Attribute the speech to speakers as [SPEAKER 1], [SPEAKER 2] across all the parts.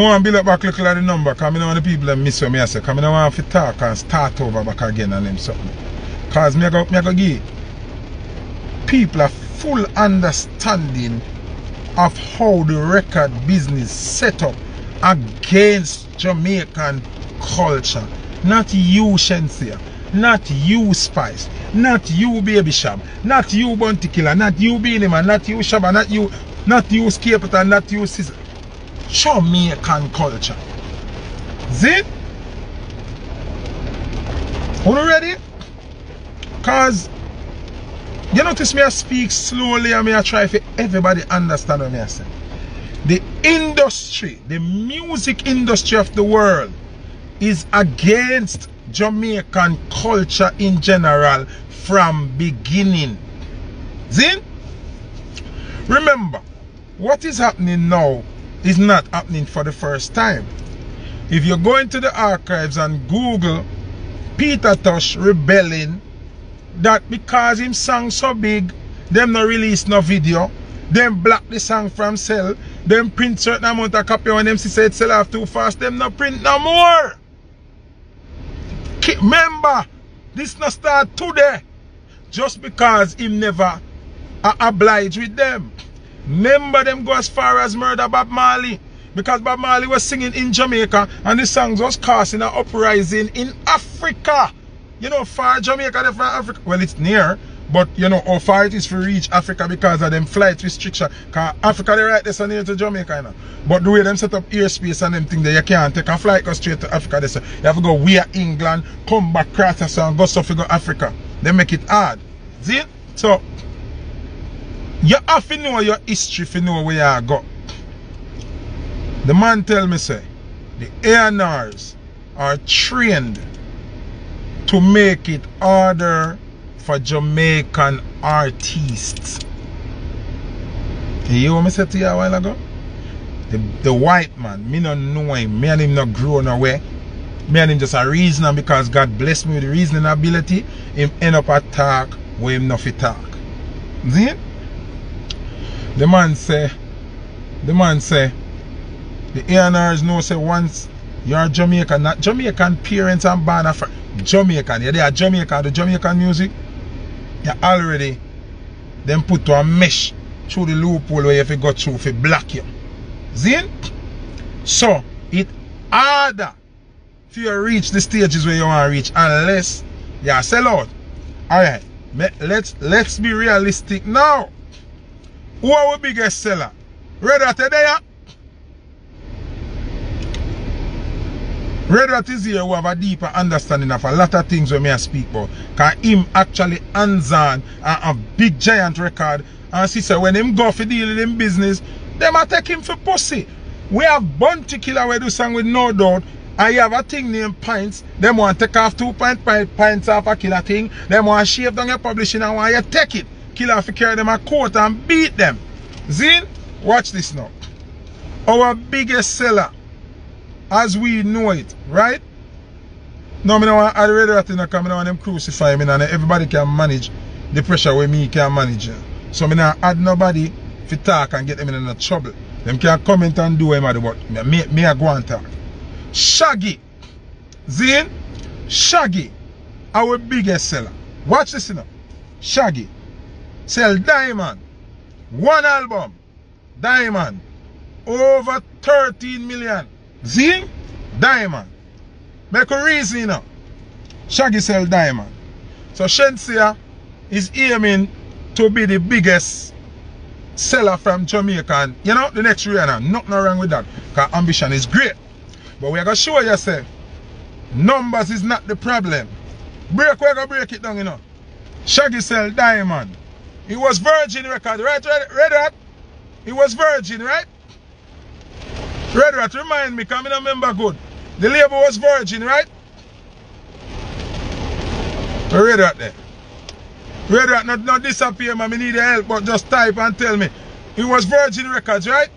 [SPEAKER 1] more and build up back little of the number because I know the people that miss what I say. Because I don't want to talk and start over back again and them something. Because I go, I go give people a full understanding of how the record business set up against Jamaican culture. Not you, Shenseea. Not you, Spice. Not you, Baby Cham. Not you, Bounty Killer. Not you, Beenie Man. Not you, Shabba. Not you, not you, Scapeton. Not you, Sizzla. Jamaican culture. See? Are you ready? Cause you notice me I speak slowly and me I try for everybody understand what me I say. The industry, the music industry of the world is against Jamaican culture in general from beginning. See? Remember, what is happening now is not happening for the first time. If you go into the archives and Google Peter Tosh rebelling, that because him song so big, them not release no video, them block the song from sell, them print certain amount of copy when them say it sell off too fast, them not print no more. Remember, this not start today. Just because him never uh, oblige with them. Remember them go as far as murder Bob Marley. Because Bob Marley was singing in Jamaica and the songs was causing an uprising in Africa. You know, far Jamaica they from Africa. Well, it's near, but you know how far it is to reach Africa because of them flight restriction. Because Africa they right there near to Jamaica, you know. But the way them set up airspace and them thing there, you can't take a flight go straight to Africa. They say you have to go via England, come back across and go so go Africa. They make it hard. See? So you have to know your history to know where you go. The man tell me say the A&Rs are trained to make it harder for Jamaican artists. You hear what I said to you a while ago? The, the white man, me not know him, me and him not grown away. Me and him just a reasoner because God bless me with reasoning ability. Him end up attack where him not fit talk. See? The man say, the man say, the A&Rs know say once you're Jamaican, not Jamaican parents and born of Jamaican, yeah, they are Jamaican, the Jamaican music, you already them put to a mesh through the loophole where you have to go through for block you. Zin? So, it harder for you reach the stages where you want to reach unless you sell out. Alright, let's let's be realistic now. Who are our biggest seller? Red Rat eh, there? Red Rat is here who have a deeper understanding of a lot of things when me I speak about. Because him actually hands on a big giant record. And see, so when him go for deal in business, them a take him for pussy. We have Bounty Killer where do song with no doubt. You have a thing named Pints. Them want to take off 2.5 pints off a killer thing. Them want to shave down your publishing and want you take it killer to carry them a court and beat them. Zin, watch this now. Our biggest seller, as we know it, right? No, I don't want to read that in the camera want them crucify me and everybody can manage the pressure where me can manage. So I don't add nobody to talk and get them in trouble. Them can comment and do what but me, me I go and talk. Shaggy. Zin, Shaggy, our biggest seller. Watch this now. Shaggy sell Diamond. One album. Diamond. Over 13 million. See? Diamond. Make a reason you know. Shaggy sell Diamond. So Shenseea is aiming to be the biggest seller from Jamaica. And you know, the next Rihanna. Nothing wrong with that. Because ambition is great. But we're going to show yourself. Numbers is not the problem. Break, we're going to break it down, you know. Shaggy sell Diamond. It was Virgin record, right? Red, Red Rat? It was Virgin, right? Red Rat, remind me, I don't remember good. The label was Virgin, right? Red Rat there. Red Rat not, not disappear, man. I need help, but just type and tell me. It was Virgin Records, right?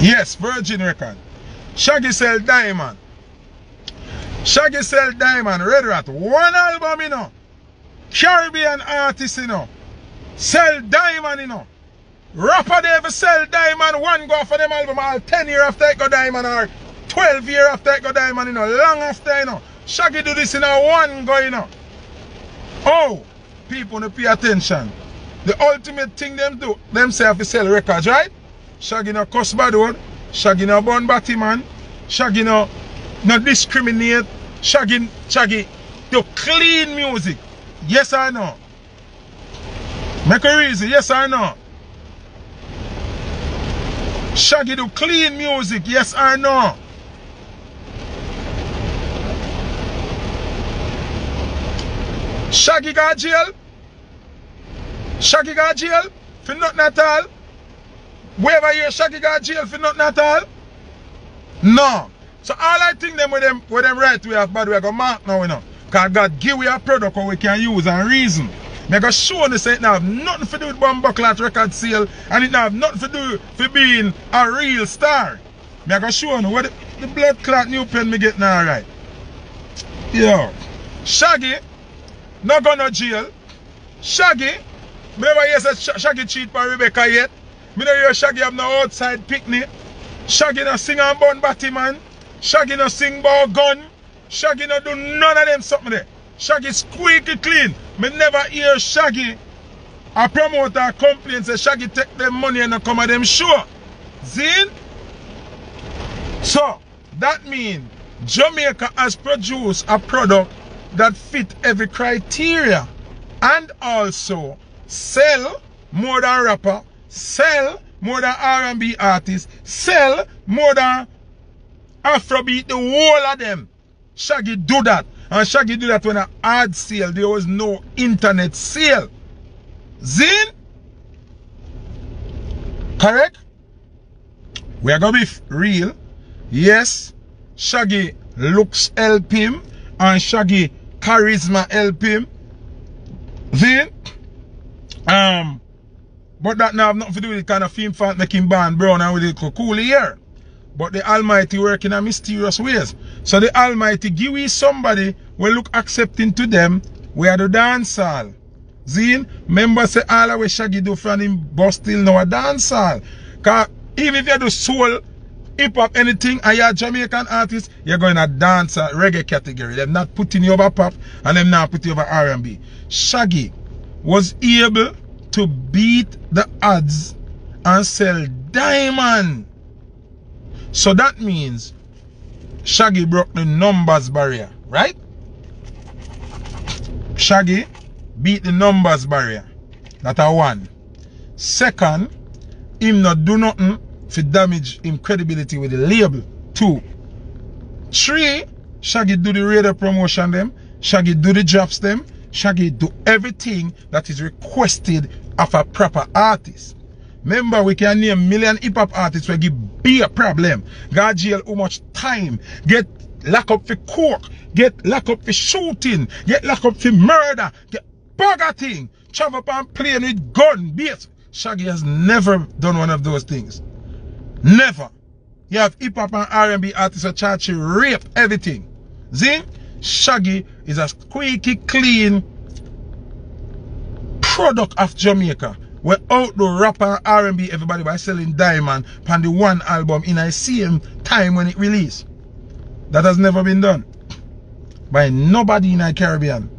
[SPEAKER 1] Yes, Virgin Record. Shaggy sell Diamond. Shaggy sell Diamond, Red Rat, one album, you know. Caribbean artist, you know. Sell Diamond, you know. Rapper they ever sell diamond one go for them album all 10 year after it go diamond or 12 year after it go diamond, you know, long after, you know. Shaggy do this in a one go, you know. Oh, people to pay attention. The ultimate thing them do, them say have to sell records, right? Shaggy no cuss bad word. Shaggy no burn batty man. Shaggy no, non discriminate, shaggy, shaggy, to clean music. Yes or no? Make it easy, yes or no? Shaggy do clean music, yes or no? Shaggy got jail? Shaggy got jail? For nothing at all? Wherever you Shaggy got jail for nothing at all? No. So all I think them with them with them right we have bad we go mark now, you know. Cause God give we a product we can use and reason. Me go show you say it now have nothing to do with Bumbleclot record sale and it have nothing to do for being a real star. Me go show you what the, the blood clot new pen me get now right. Yo. Shaggy not gonna jail. Shaggy, remember you said Shaggy cheat by Rebecca yet? Me know hear Shaggy have no outside picnic. Shaggy no sing and bun batty man. Shaggy no sing about gun. Shaggy no do none of them something there. Shaggy squeaky clean. Me never hear Shaggy a promoter complain say Shaggy take them money and come at them sure. Zin? So, that means Jamaica has produced a product that fit every criteria and also sell more than rapper, sell more than R&B artist, sell more than Afrobeat, the whole of them. Shaggy do that. And Shaggy do that when a ad sale, there was no internet sale. Zin? Correct? We are going to be real. Yes, Shaggy looks help him and Shaggy charisma help him. Then, um, but that now have nothing to do with the kind of film fact making band brown and with the cool here. But the Almighty work in a mysterious ways. So the Almighty give you somebody will look accepting to them where the dance hall. Zine, members say all way Shaggy do from him but still know a dance hall. Cause even if you do soul hip hop, anything, and you're a Jamaican artist, you're going to dance a reggae category. They're not putting you over pop and them not putting you over R&B. Shaggy was able to beat the odds and sell diamond. So that means Shaggy broke the numbers barrier, right? Shaggy beat the numbers barrier. That are one. Second, him not do nothing for damage him credibility with the label. Two. Three, Shaggy do the radio promotion them. Shaggy do the drops them. Shaggy do everything that is requested of a proper artist. Remember, we can name million hip hop artists where give be a problem. God jail how much time. Get locked up for coke. Get locked up for shooting. Get locked up for murder. Get bugger thing. Travel up and plane with gun. Base. Shaggy has never done one of those things. Never. You have hip hop and R&B artists who charge you rape everything. See? Shaggy is a squeaky clean product of Jamaica. Where outdoor rapper R&B everybody by selling diamond on the one album in the same time when it released. That has never been done. By nobody in the Caribbean.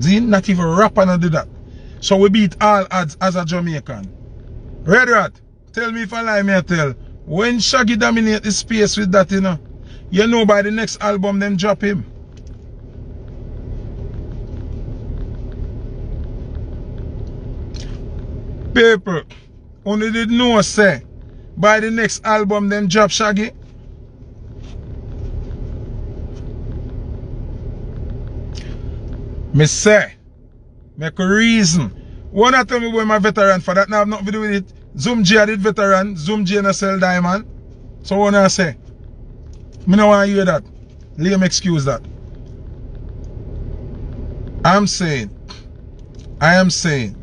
[SPEAKER 1] See? Not even rapper not do that. So we beat all odds as a Jamaican. Red Rat, tell me if I lie, me I tell. When Shaggy dominate the space with that, you know, you know by the next album them drop him. People, only did know say, by the next album them drop Shaggy. Me say, make a reason. One of tell me where my veteran for that now have nothing to do with it. Zoom J did veteran, Zoom J no sell diamond. So what I say? Me no want to hear that. Liam excuse that. I'm saying, I am saying,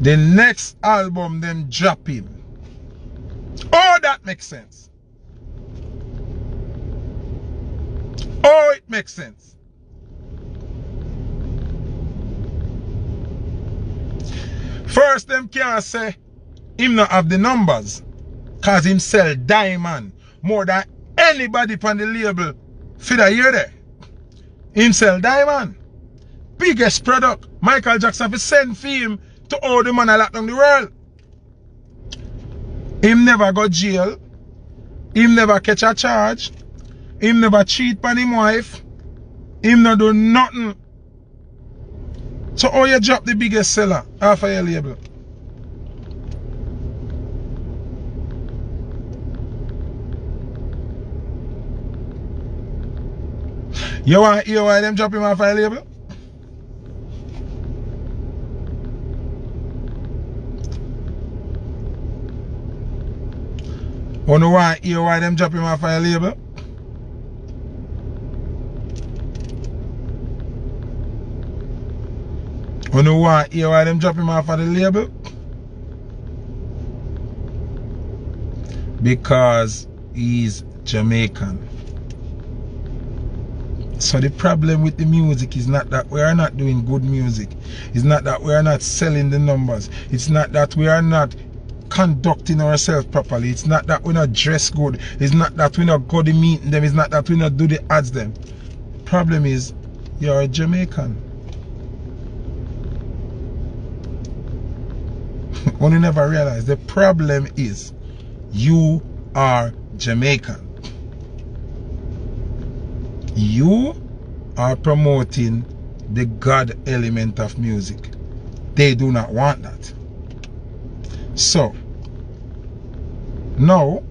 [SPEAKER 1] the next album them dropping. Oh, that makes sense. Oh, it makes sense. First, them can't say him not have the numbers. Cause him sell diamond more than anybody on the label for the year there. Him sell diamond. Biggest product. Michael Jackson fi send for him to all the man locked down the world. Him never go jail. Him never catch a charge. Him never cheat on him wife. Him not do nothing. So how you drop the biggest seller off of your label? You want hear why them drop him off of your label? Know why hear why them drop him off of your label? Know why hear why them drop him off of the label? Because he's Jamaican. So the problem with the music is not that we are not doing good music. It's not that we are not selling the numbers. It's not that we are not conducting ourselves properly. It's not that we not dress good. It's not that we not go to meeting them. It's not that we not do the ads them. Problem is, you're a Jamaican. One you never realize the problem is you are Jamaican. You are promoting the God element of music. They do not want that. So, now,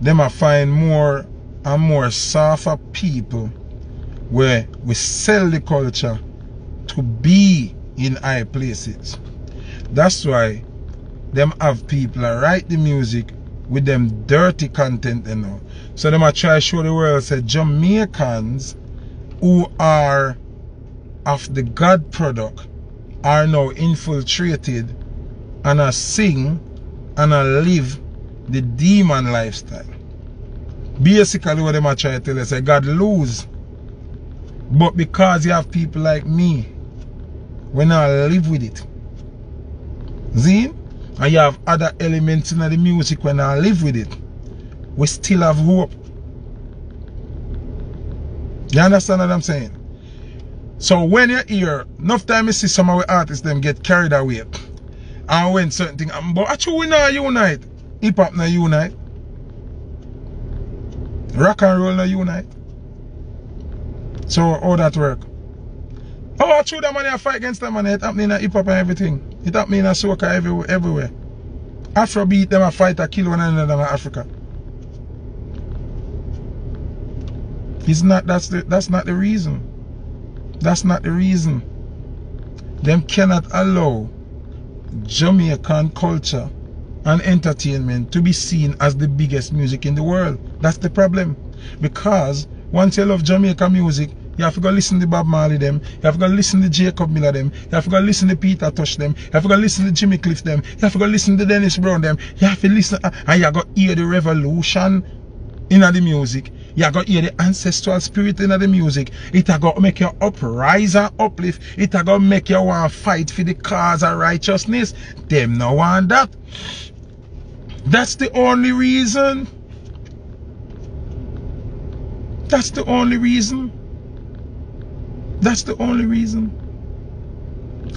[SPEAKER 1] them are find more and more softer people where we sell the culture to be in high places. That's why them have people write the music with them dirty content you know. So them are try to show the world say Jamaicans who are of the God product are now infiltrated and are sing and are live the demon lifestyle. Basically what are trying to tell us say God lose. But because you have people like me, when I live with it. See? And you have other elements in the music when I live with it. We still have hope. You understand what I'm saying? So when you hear, enough time you see some of the artists them get carried away. And when certain things but actually we not unite. Hip hop not unite. Rock and roll not unite. So all that work? How true that money I fight against that money? It happening in hip hop and everything. It happening in soca everywhere, everywhere. Afrobeat them a fight a kill one another in Africa. It's not that's the that's not the reason. That's not the reason. Them cannot allow Jamaican culture and entertainment to be seen as the biggest music in the world. That's the problem. Because once you love Jamaica music, you have to go listen to Bob Marley them. You have to go listen to Jacob Miller them. You have to go listen to Peter Tosh them. You have to go listen to Jimmy Cliff them. You have to go listen to Dennis Brown them. You have to listen ah, and you have to hear the revolution in the music. You have to hear the ancestral spirit in the music. It have got make you uprise and uplift. It have got make you want to fight for the cause of righteousness. Them no want that. That's the only reason. That's the only reason. That's the only reason.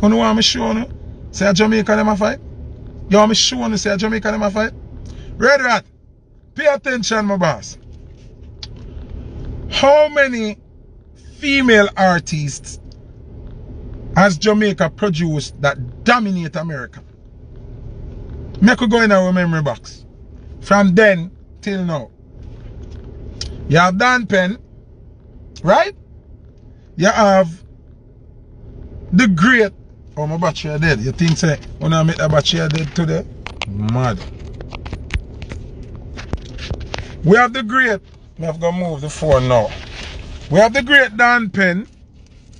[SPEAKER 1] You know what I'm showing you? Say a Jamaica them a fight? You want me showing you say a Jamaica them a fight? Red Rat, pay attention my boss. How many female artists has Jamaica produced that dominate America? Me could go in our memory box. From then till now. You have Dan Penn, right? you have the great oh my battery dead. You think say when I make the battery dead today? Mad. We have the great we have to move the phone now. We have the great Dan Penn.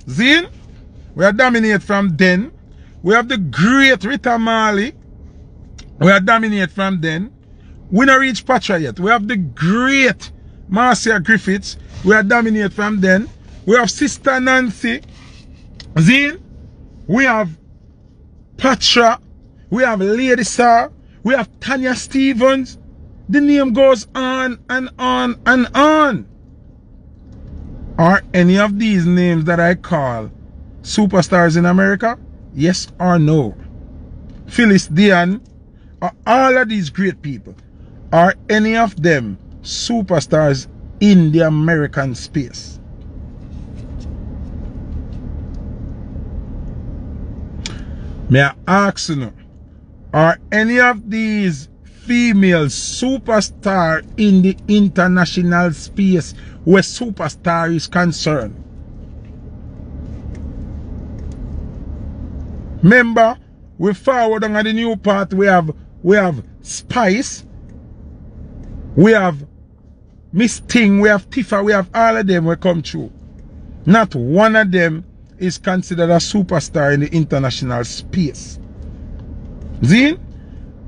[SPEAKER 1] Zine we are dominate from then. We have the great Rita Marley we are dominate from then we not reach Patra yet we have the great Marcia Griffiths we are dominate from then we have Sister Nancy. Zine. We have Patra. We have Lady. We have Tanya Stephens. The name goes on and on and on. Are any of these names that I call superstars in America? Yes or no? Phyllis Dillon, are all of these great people, are any of them superstars in the American space? May I ask you, are any of these female superstar in the international space where superstar is concerned? Remember, we forward on the new part, we have we have Spice, we have Miss Ting, we have Tifa, we have all of them will come through. Not one of them is considered a superstar in the international space. Zine?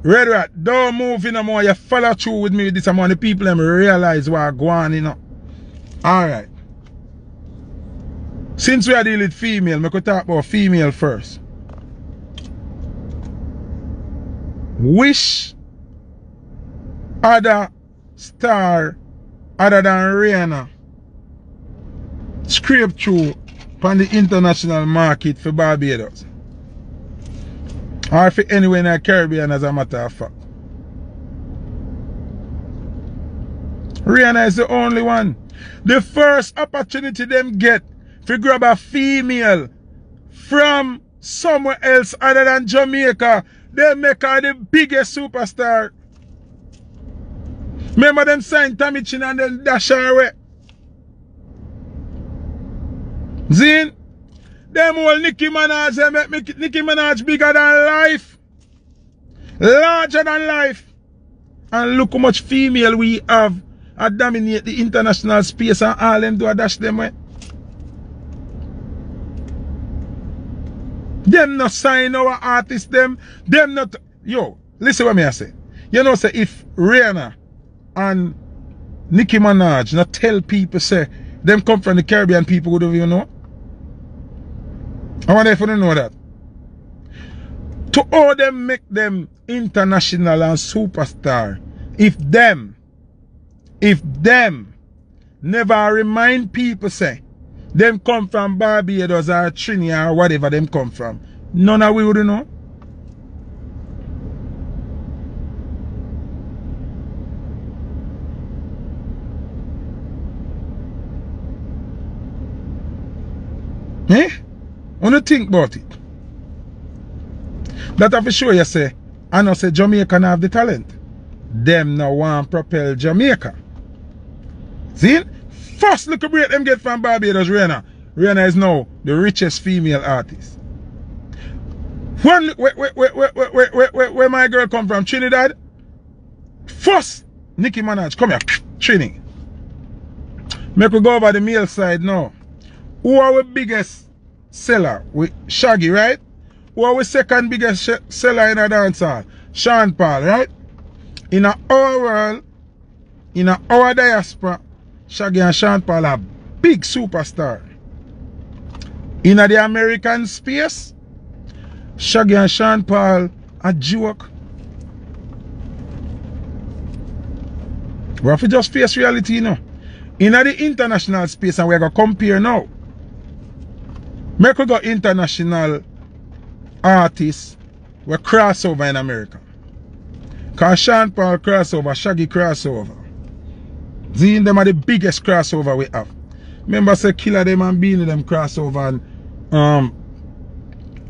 [SPEAKER 1] Red Rat, don't move in no more. You follow through with me with this amount of people and realize what going on, you know. Alright. Since we are dealing with female, I could talk about female first. Wish other star other than Rihanna scrape through on the international market for Barbados. Or for anywhere in the Caribbean as a matter of fact. Rihanna is the only one. The first opportunity them get to grab a female from somewhere else other than Jamaica, they make her the biggest superstar. Remember them sign Tami Chynn and then dash her away. Zine, them old Nicki Minaj, they make Nicki Minaj bigger than life. Larger than life. And look how much female we have I dominate the international space and all them do a dash them way. Them not sign our artists, them, them not, yo, listen what me I say. You know, say, if Rihanna and Nicki Minaj not tell people, say, them come from the Caribbean, people would even know. I wonder if you don't know that. To all them make them international and superstar, if them, if them never remind people say, them come from Barbados or Trinidad or whatever them come from, none of we would know. Eh? When you think about it. That have to show you say, I know say Jamaica can have the talent. Them now want propel Jamaica. See? First look at break them get from Barbados, Rihanna. Rihanna is now the richest female artist. When, where, where, where, where, where, where, where my girl come from, Trinidad? First, Nicki Minaj, come here, Trini. Make we go over the male side now. Who are our biggest seller? We, Shaggy, right? Who are our second biggest seller in a dancehall? Sean Paul, right? In our world, in our diaspora, Shaggy and Sean Paul are big superstar. In the American space, Shaggy and Sean Paul a joke. We have to just face reality, you know. In the international space, and we're going to compare now. Make we go international artists we crossover in America. Cause Sean Paul crossover, Shaggy crossover. Zine them are the biggest crossover we have. Remember say Killer them and Beenie them crossover and um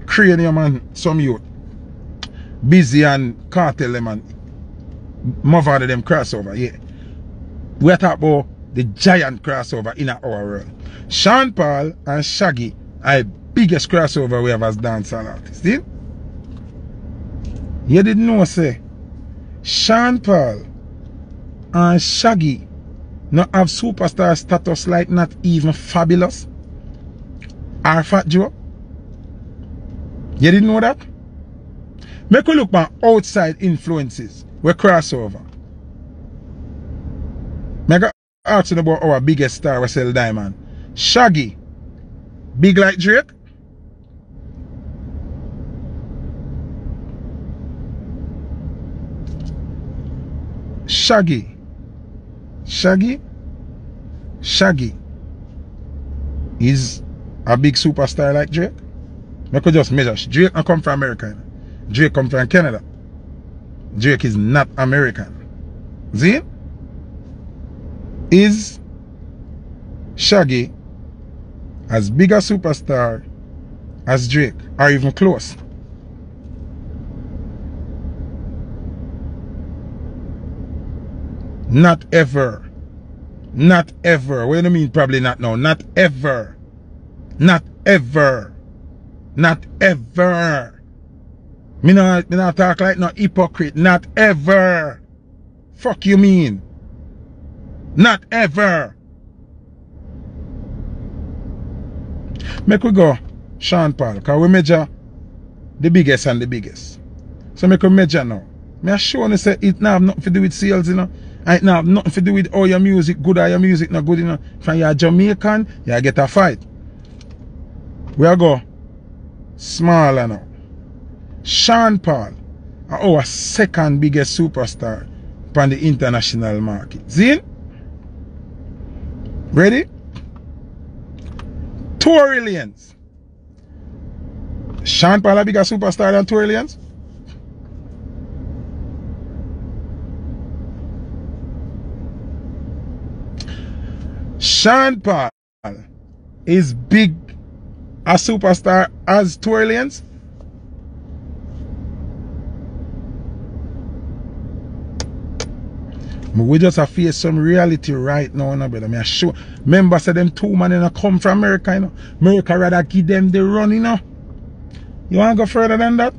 [SPEAKER 1] Cranium and some youth. Busy and Kartel them and Mother them crossover, yeah. We are talking about the giant crossover in our world. Sean Paul and Shaggy I biggest crossover we have as dancehall artists. See? You didn't know, say, Sean Paul and Shaggy not have superstar status like not even Fabolous or Fat Joe? You didn't know that? Make a look my outside influences. We crossover. Make a asking about our biggest star we sell diamond. Shaggy. Big like Drake? Shaggy. Shaggy? Shaggy is a big superstar like Drake. I could just measure. Drake not come from America. Drake come from Canada. Drake is not American. See? Is Shaggy as big a superstar as Drake or even close? Not ever. Not ever. What do you mean probably not now? Not ever. Not ever. Not ever. Me not, me not talk like no hypocrite. Not ever. Fuck you mean. Not ever. Make we go Sean Paul. Because we measure the biggest and the biggest. So make we measure now. Me assure you say it not have nothing to do with sales you know. Now have nothing to do with all your music, good or your music not good, enough. From you're Jamaican, you get a fight. We are go smaller now. Sean Paul, our second biggest superstar on the international market. See? Ready? Tory Lanez. Sean Paul a bigger superstar than Tory Lanez? Sean Paul is big a superstar as Lanez? We just have face some reality right now, know, brother. Me sure. Remember, say them two men you come from America, you know. America rather give them the run, you know. You want to go further than that?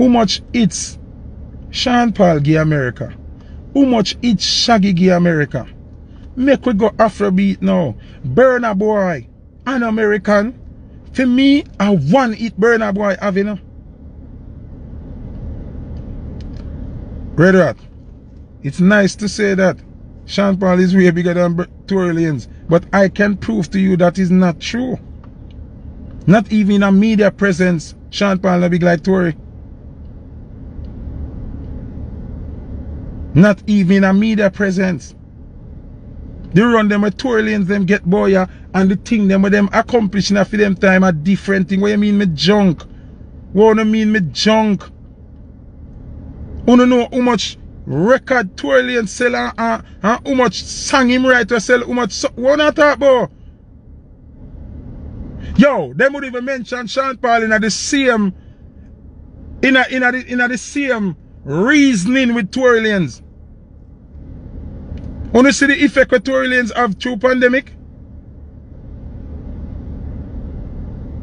[SPEAKER 1] How much it's Sean Paul give America? How much it's Shaggy give America? Make we go Afrobeat now. Burna Boy, an American. For me, I want it Burna Boy have, you know. Red Rat. It's nice to say that Sean Paul is way bigger than Tory Lanez, but I can prove to you that is not true. Not even a media presence, Sean Paul not big like Tory. Not even a media presence. They run them with Tory Lanez, them get boya, and the thing them with them accomplishing for them time a different thing. What you mean me junk? What you mean me junk? You don't know how much record Tory Lanez sell and, and, and how much song him right to sell, how much, what not talk about? Yo, them would even mention Sean Paul in the same, in a, in a, in a the same reasoning with Tory Lanez. Want see the effect Lanez have through pandemic?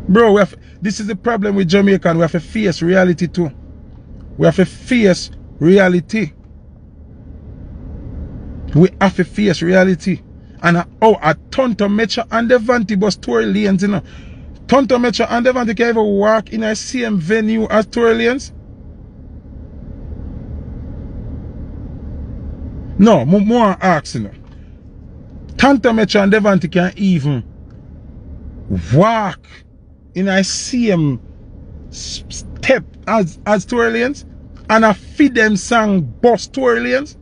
[SPEAKER 1] Bro, we have, this is the problem with Jamaica we have a fierce reality too. We have a fierce reality. We have a fierce reality. And uh, oh, a Tanto Metro and Devonte bus Tory Lanez, you know. Tanto Metro and Devonte can ever walk in a same venue as Tory Lanez? No, more asking. You know. Tanto Metro and Devonte can even walk in a same step as, as Lanez and I feed them song boss Lanez.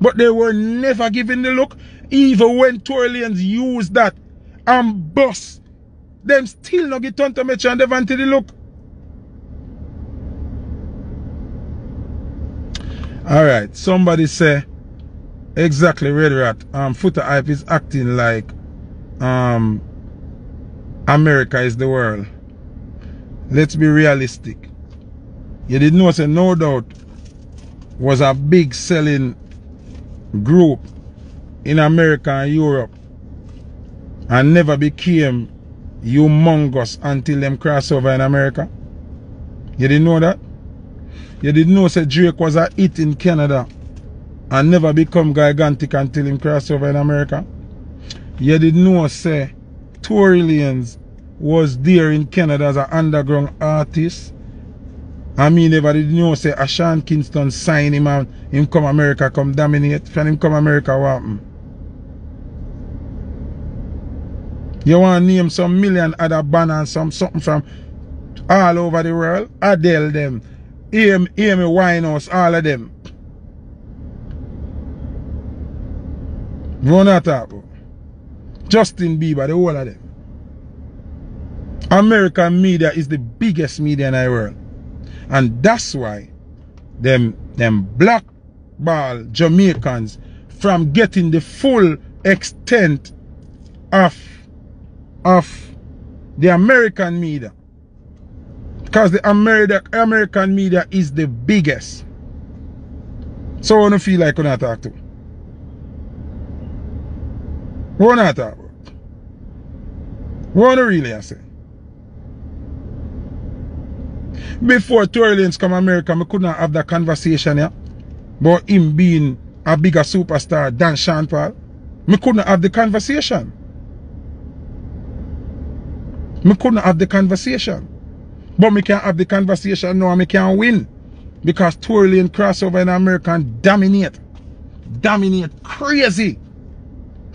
[SPEAKER 1] But they were never given the look. Even when Tory use that and boss, them still not get Tanto Metro and Devonte the look. Alright, somebody say exactly Red Rat. Um Foota Hype is acting like um America is the world. Let's be realistic. You didn't know say no doubt was a big selling group in America and Europe and never became humongous until them cross over in America? You didn't know that? You didn't know say Drake was a hit in Canada and never become gigantic until him cross over in America? You didn't know say Tory Lanez was there in Canada as an underground artist I mean never did know say a Sean Kingston sign him and him come America come dominate. When him come America what happen? You want to name some million other banners some something from all over the world? Adele them. Amy, Amy Winehouse, all of them. Talk about? Justin Bieber, the whole of them. American media is the biggest media in the world. And that's why them them black ball Jamaicans from getting the full extent of of the American media. Because the America, American media is the biggest. So I don't feel like I talk to. What I about? What I really I say? Before Tory come America, I could not have that conversation yeah. But him being a bigger superstar than Sean Paul. I couldn't have the conversation. I couldn't have the conversation. But me can have the conversation now and me can win. Because Tory Lanez crossover in America and dominate. Dominate crazy.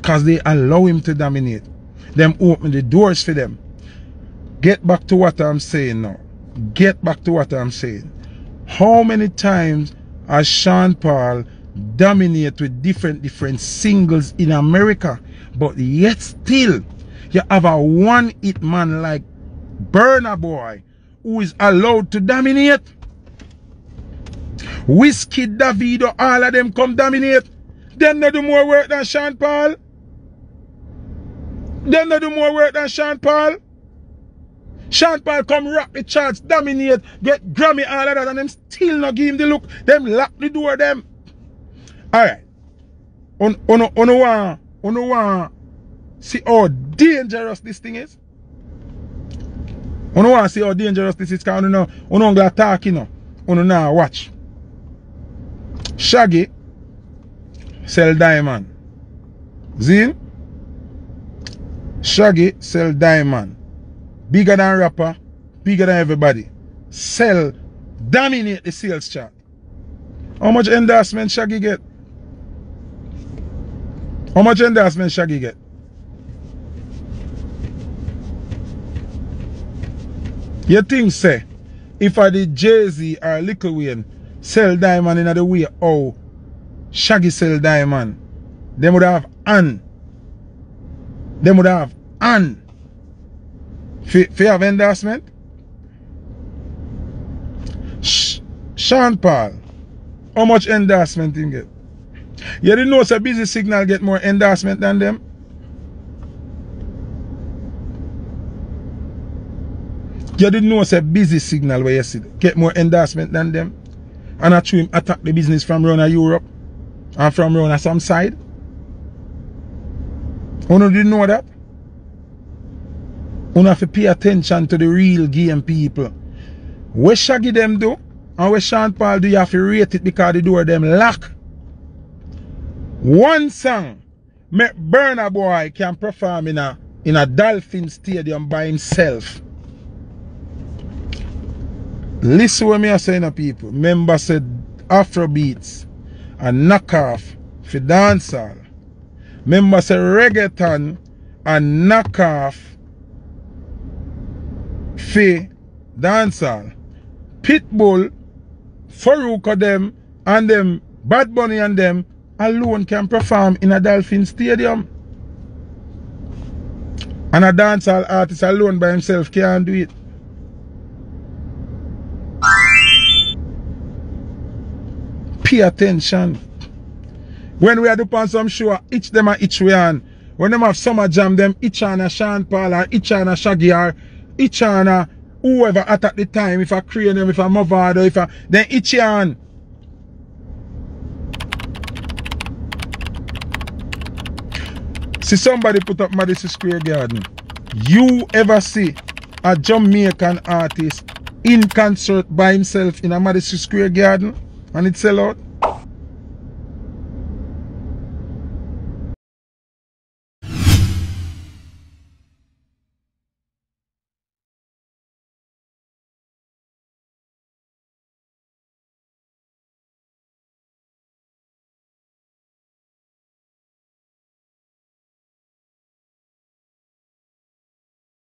[SPEAKER 1] Because they allow him to dominate. Them open the doors for them. Get back to what I'm saying now. Get back to what I'm saying. How many times has Sean Paul dominate with different different singles in America? But yet still, you have a one hit man like Burna Boy who is allowed to dominate. Wizkid, Davido, all of them come dominate. Them not do more work than Sean Paul. Them not do more work than Sean Paul. Sean Paul come rock the charts, dominate, get Grammy, all of that, and them still not give him the look. Them lock the door, them. Alright. On, on, on, on, on, on, see how dangerous this thing is? Want to see how dangerous this is because on know, on you talk, you know. You know, watch. Shaggy sell diamond. Zin? Shaggy sell diamond. Bigger than rapper, bigger than everybody. Sell, dominate the sales chart. How much endorsement Shaggy get? How much endorsement Shaggy get? You think say, if I did Jay-Z or Lil Wayne sell diamond in the way oh, Shaggy sell diamond, they would have an. They would have an fear of endorsement. Sh Sean Paul, how much endorsement him get? You didn't know it's a Busy Signal get more endorsement than them? You didn't know it's a Busy Signal where you see get more endorsement than them? And I threw him attack the business from around Europe and from around some side? You didn't know that? You have to pay attention to the real game people. What Shaggy them do and what Sean Paul do, you have to rate it because the door them lock. One song make Burna Boy can perform in a in a Dolphin Stadium by himself. Listen what me are saying people. Member said Afrobeats a knockoff for dancehall. Member said reggaeton and knockoff for dancehall. Pitbull, Farruko them and them Bad Bunny and them alone can perform in a Dolphin Stadium. And a dancehall artist alone by himself can't do it. pay attention. When we are doing some show, each them are each way on. When them have summer jam, them each on a Sean Paul or each on a Shaggy or each on a whoever at, at the time, if I create them, if I Mavado, if I then each on. See somebody put up Madison Square Garden. You ever see a Jamaican artist in concert by himself in a Madison Square Garden? and it sell out.